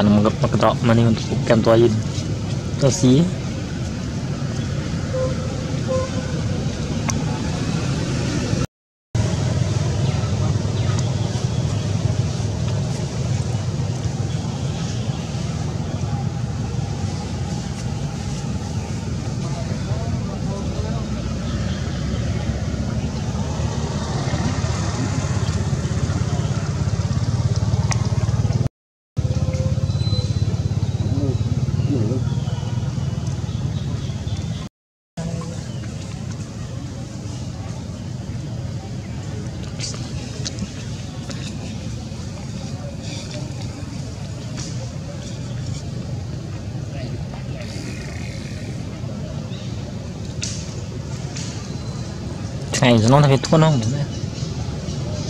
បានមកមកកត្ថ្ងៃសំណងថាវាធន់ហ្នឹងមែន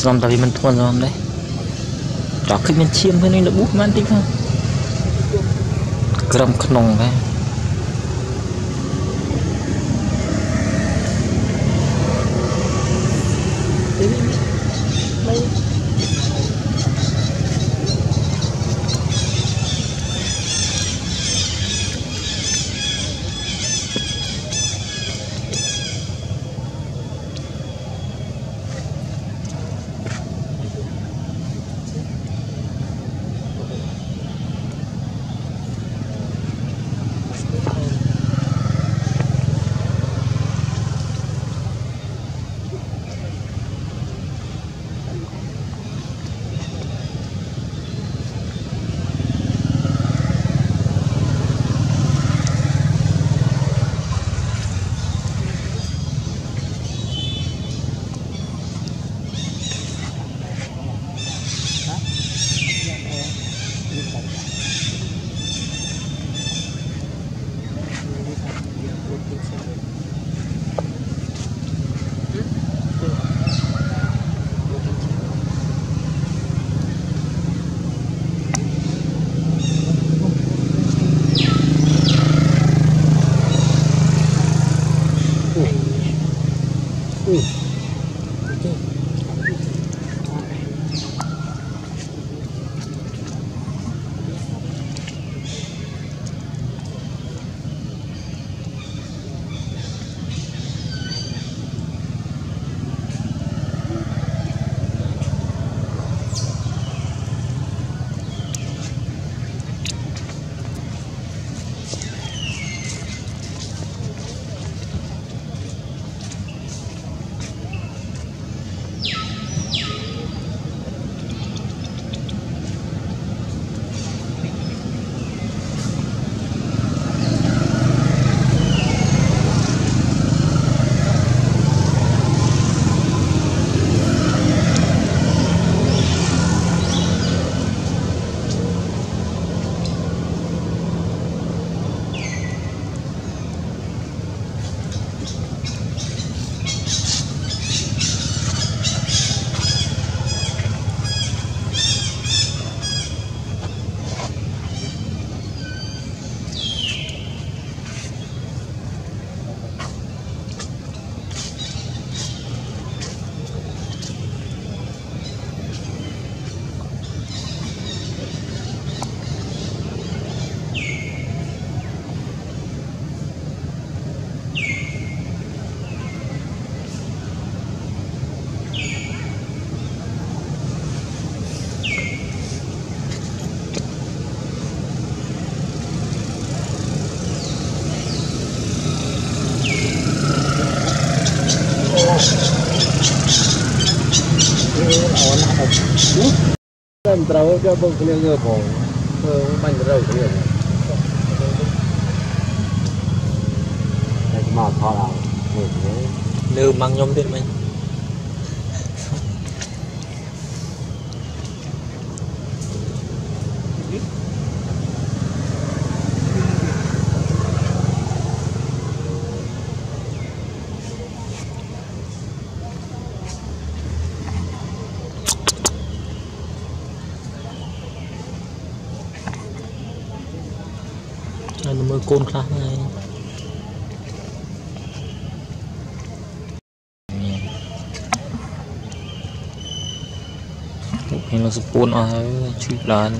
សំណងថាវាមិនធន់សំណងដែរចោះឃើញមានឈាមទៅនេះលប៊ូមិនតិចផងក្រឹមក្នុងដែរ តែមិនត្រូវយកបងគ្នាងើផងធ្វើបាញ់ត្រូវគ្នាតែមកថតអើមើលគ្នានៅម៉ាំងខ្ញុំទៀតមិញ ហើយនៅមើលកូនខ្លះហើយពួកខ្ញុំសពួនអស់ហើយឈឺឡើង